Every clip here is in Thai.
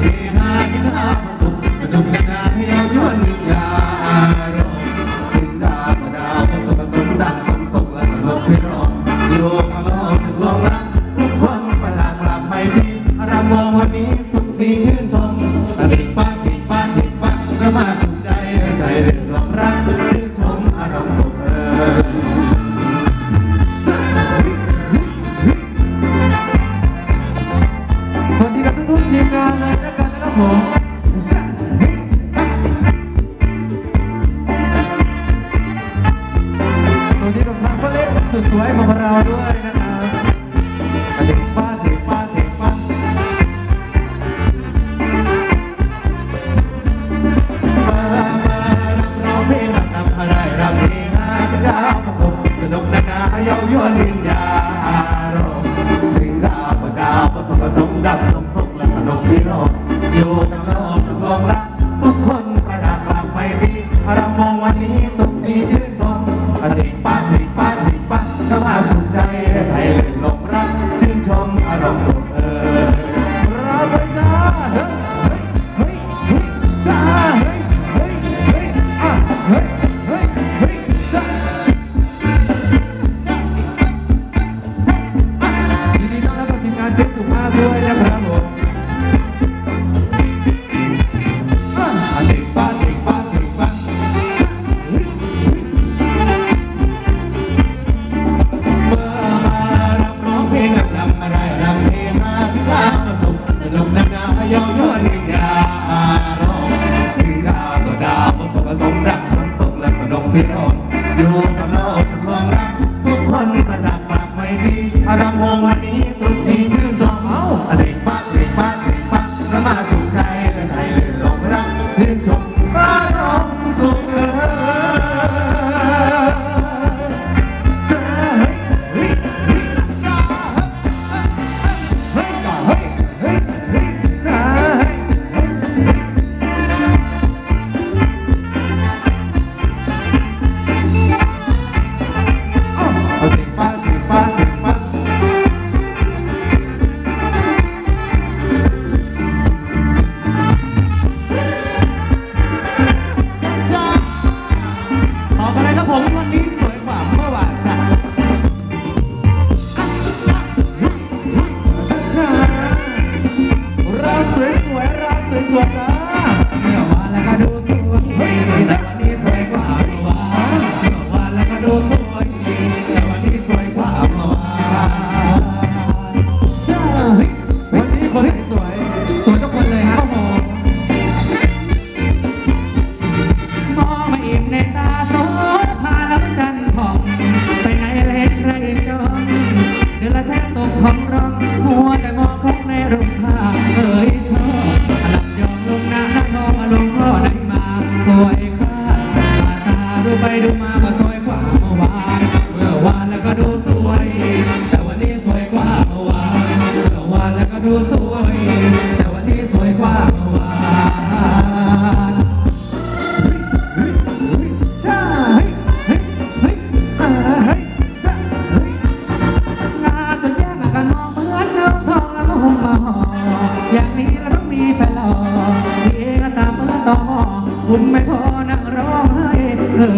เฮฮากินข้าวผสมสนุกกันให้เราย้อน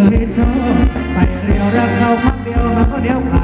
ให้ชอบไปเรียวรักเราครั้งเดียวมาก็เดียว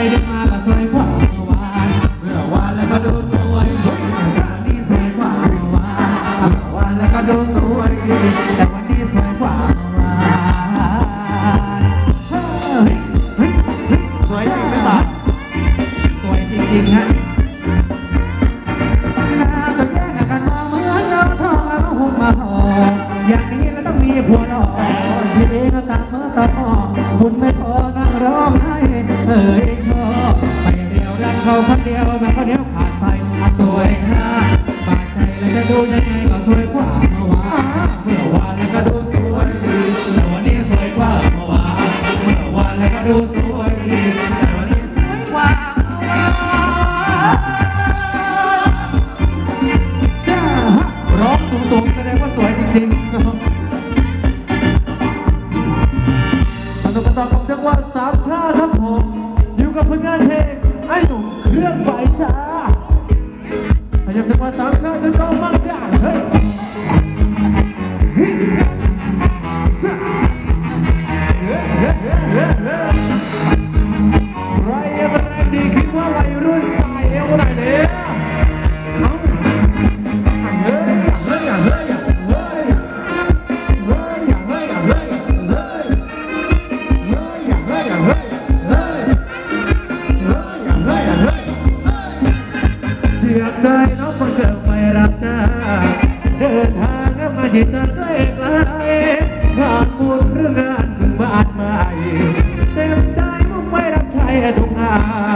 ได้มากับใครเพาเมื่อวานเมื่อวานแล้วก็ดูสวยดีสามที่สวยกว่าเมื่อวานเมื่อวานแล้วก็ดูสวยดีแต่วันนี้สวยกว่าเมื่อวานสวยจริงไหมล่สวยจริงๆฮะอย่างนี้เราต้องมีผัวหอที่เองก็ตามเมื่อตาพ Sometimes it don't my God. Hey. 别痛啊。